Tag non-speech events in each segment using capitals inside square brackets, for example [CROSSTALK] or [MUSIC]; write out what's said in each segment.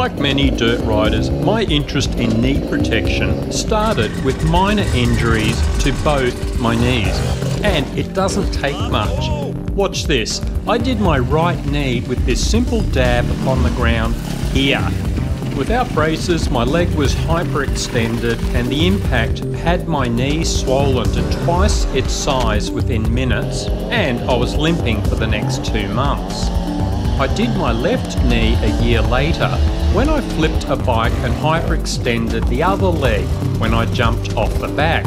Like many dirt riders, my interest in knee protection started with minor injuries to both my knees, and it doesn't take much. Watch this. I did my right knee with this simple dab on the ground here. Without braces, my leg was hyperextended and the impact had my knee swollen to twice its size within minutes, and I was limping for the next two months. I did my left knee a year later when I flipped a bike and hyperextended the other leg when I jumped off the back.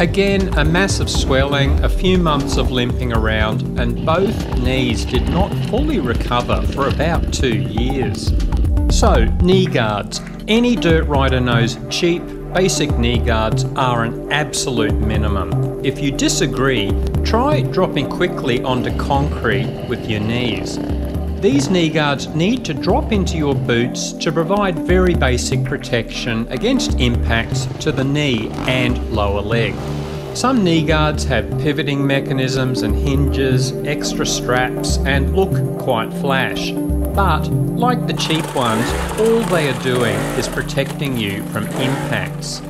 Again, a massive swelling, a few months of limping around, and both knees did not fully recover for about two years. So, knee guards. Any dirt rider knows cheap, basic knee guards are an absolute minimum. If you disagree, try dropping quickly onto concrete with your knees. These knee guards need to drop into your boots to provide very basic protection against impacts to the knee and lower leg. Some knee guards have pivoting mechanisms and hinges, extra straps, and look quite flash. But, like the cheap ones, all they are doing is protecting you from impacts.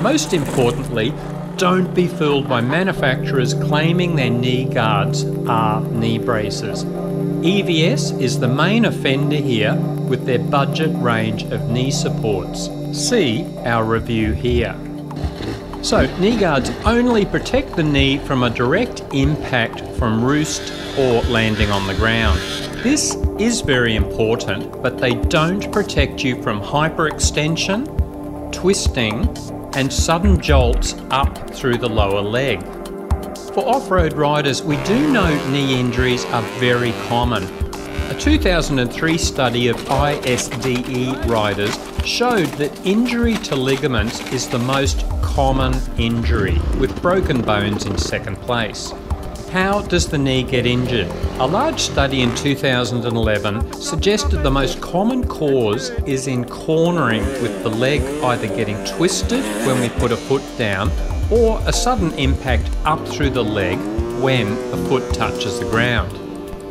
Most importantly, don't be fooled by manufacturers claiming their knee guards are knee braces. EVS is the main offender here with their budget range of knee supports. See our review here. So, knee guards only protect the knee from a direct impact from roost or landing on the ground. This is very important, but they don't protect you from hyperextension, twisting, and sudden jolts up through the lower leg. For off-road riders, we do know knee injuries are very common. A 2003 study of ISDE riders showed that injury to ligaments is the most common injury, with broken bones in second place. How does the knee get injured? A large study in 2011 suggested the most common cause is in cornering with the leg either getting twisted when we put a foot down or a sudden impact up through the leg when the foot touches the ground.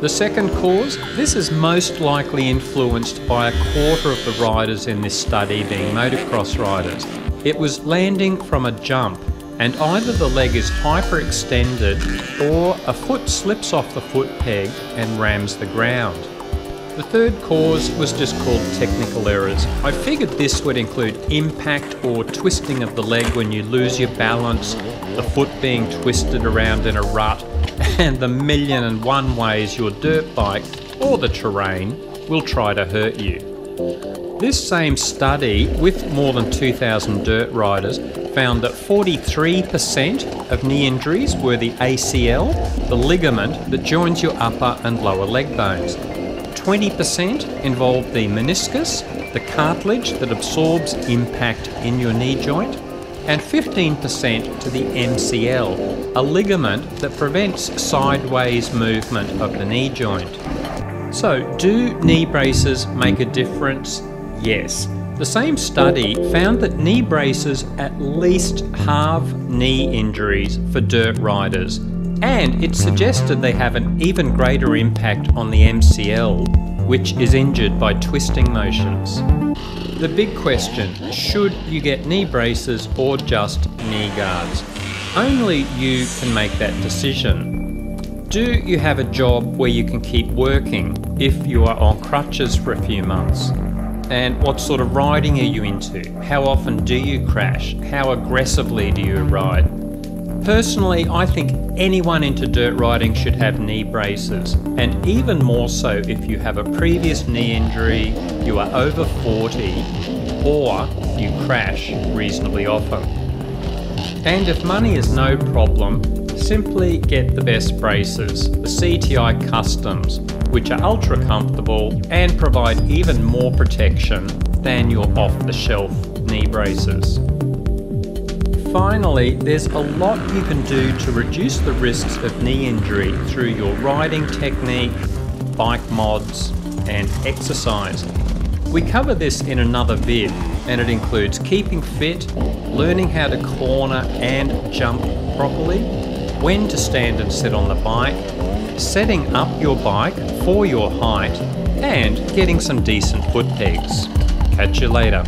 The second cause, this is most likely influenced by a quarter of the riders in this study being motocross riders. It was landing from a jump and either the leg is hyperextended or a foot slips off the foot peg and rams the ground. The third cause was just called technical errors. I figured this would include impact or twisting of the leg when you lose your balance, the foot being twisted around in a rut, [LAUGHS] and the million and one ways your dirt bike or the terrain will try to hurt you. This same study, with more than 2,000 dirt riders, found that 43% of knee injuries were the ACL, the ligament that joins your upper and lower leg bones. 20% involved the meniscus, the cartilage that absorbs impact in your knee joint, and 15% to the MCL, a ligament that prevents sideways movement of the knee joint. So, do knee braces make a difference? Yes. The same study found that knee braces at least halve knee injuries for dirt riders, and it suggested they have an even greater impact on the MCL, which is injured by twisting motions. The big question should you get knee braces or just knee guards? Only you can make that decision. Do you have a job where you can keep working if you are on crutches for a few months? And what sort of riding are you into? How often do you crash? How aggressively do you ride? Personally, I think anyone into dirt riding should have knee braces, and even more so if you have a previous knee injury, you are over 40, or you crash reasonably often. And if money is no problem, simply get the best braces, the CTI Customs, which are ultra comfortable and provide even more protection than your off the shelf knee braces. Finally, there's a lot you can do to reduce the risks of knee injury through your riding technique, bike mods, and exercise. We cover this in another vid, and it includes keeping fit, learning how to corner and jump properly, when to stand and sit on the bike, setting up your bike for your height and getting some decent foot pegs. Catch you later.